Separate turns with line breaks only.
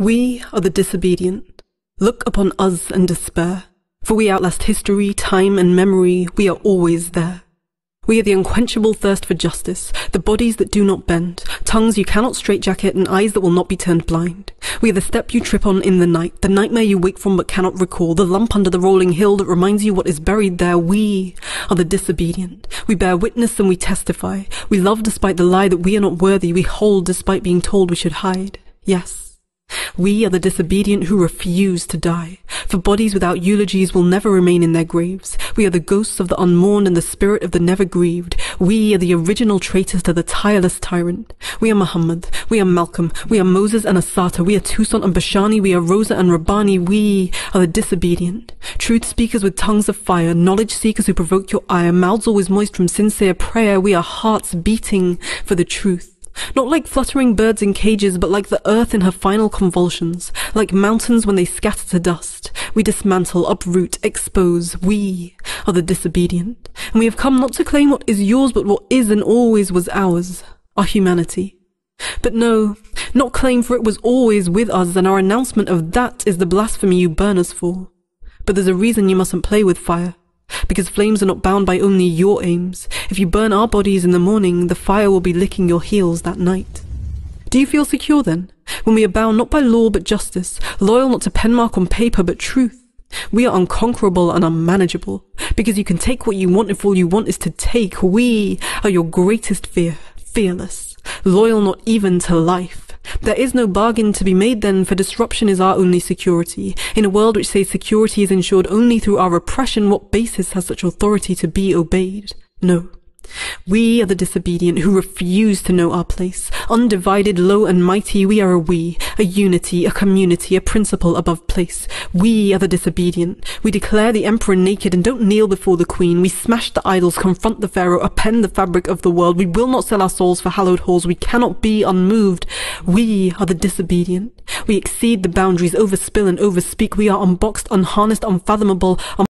We are the disobedient. Look upon us and despair. For we outlast history, time, and memory. We are always there. We are the unquenchable thirst for justice, the bodies that do not bend, tongues you cannot straitjacket, and eyes that will not be turned blind. We are the step you trip on in the night, the nightmare you wake from but cannot recall, the lump under the rolling hill that reminds you what is buried there. We are the disobedient. We bear witness and we testify. We love despite the lie that we are not worthy. We hold despite being told we should hide. Yes. We are the disobedient who refuse to die, for bodies without eulogies will never remain in their graves. We are the ghosts of the unmourned and the spirit of the never grieved. We are the original traitors to the tireless tyrant. We are Muhammad, we are Malcolm, we are Moses and Assata, we are Toussaint and Bashani, we are Rosa and Rabbani, we are the disobedient. Truth speakers with tongues of fire, knowledge seekers who provoke your ire, mouths always moist from sincere prayer, we are hearts beating for the truth. Not like fluttering birds in cages, but like the earth in her final convulsions, like mountains when they scatter to dust. We dismantle, uproot, expose. We are the disobedient. And we have come not to claim what is yours, but what is and always was ours, our humanity. But no, not claim, for it was always with us, and our announcement of that is the blasphemy you burn us for. But there's a reason you mustn't play with fire because flames are not bound by only your aims. If you burn our bodies in the morning, the fire will be licking your heels that night. Do you feel secure then, when we are bound not by law but justice, loyal not to penmark on paper but truth? We are unconquerable and unmanageable, because you can take what you want if all you want is to take. We are your greatest fear, fearless, loyal not even to life. There is no bargain to be made then, for disruption is our only security. In a world which says security is ensured only through our repression, what basis has such authority to be obeyed? No. We are the disobedient who refuse to know our place. Undivided, low and mighty, we are a we, a unity, a community, a principle above place. We are the disobedient. We declare the emperor naked and don't kneel before the queen. We smash the idols, confront the pharaoh, append the fabric of the world. We will not sell our souls for hallowed halls. We cannot be unmoved. We are the disobedient. We exceed the boundaries, overspill and overspeak. We are unboxed, unharnessed, unfathomable,